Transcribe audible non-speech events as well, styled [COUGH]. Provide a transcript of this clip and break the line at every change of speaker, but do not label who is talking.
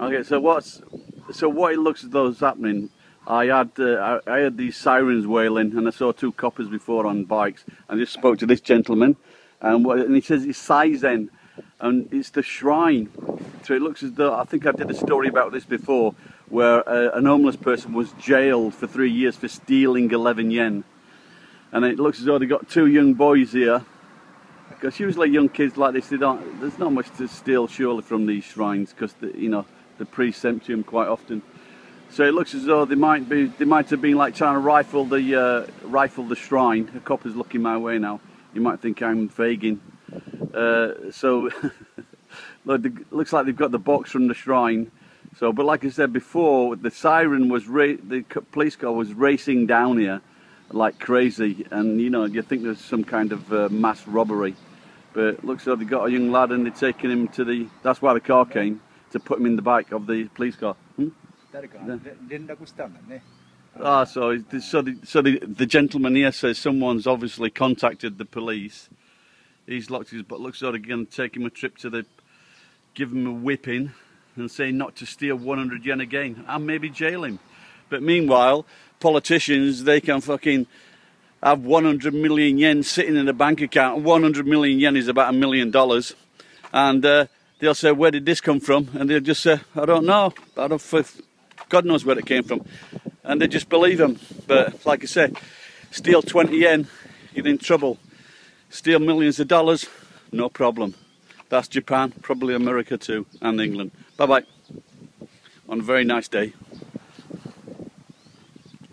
Okay, so what's so what it looks as though is happening? I had uh, I, I had these sirens wailing, and I saw two coppers before on bikes. I just spoke to this gentleman, and what, and he says it's Saizen, and it's the shrine. So it looks as though I think I did a story about this before, where uh, an homeless person was jailed for three years for stealing 11 yen, and it looks as though they got two young boys here. Because usually young kids like this, they don't. There's not much to steal surely from these shrines, because you know the priests empty them quite often. So it looks as though they might be, they might have been like trying to rifle the uh, rifle the shrine. A copper's looking my way now. You might think I'm fagging. Uh, so [LAUGHS] look, the, looks like they've got the box from the shrine. So, but like I said before, the siren was the police car was racing down here like crazy, and you know you think there's some kind of uh, mass robbery. But looks like they've got a young lad and they're taking him to the. That's why the car came to put him in the back of the police car. Hmm? Ah, so so the, so the, the gentleman here says someone's obviously contacted the police. He's locked his but looks like they're going to take him a trip to the, give him a whipping, and say not to steal 100 yen again, and maybe jail him. But meanwhile, politicians they can fucking have 100 million yen sitting in a bank account. 100 million yen is about a million dollars, and uh, they'll say, "Where did this come from?" And they'll just say, "I don't know. I don't. God knows where it came from," and they just believe them. But like I say, steal 20 yen, you're in trouble. Steal millions of dollars, no problem. That's Japan, probably America too, and England. Bye bye. On a very nice day.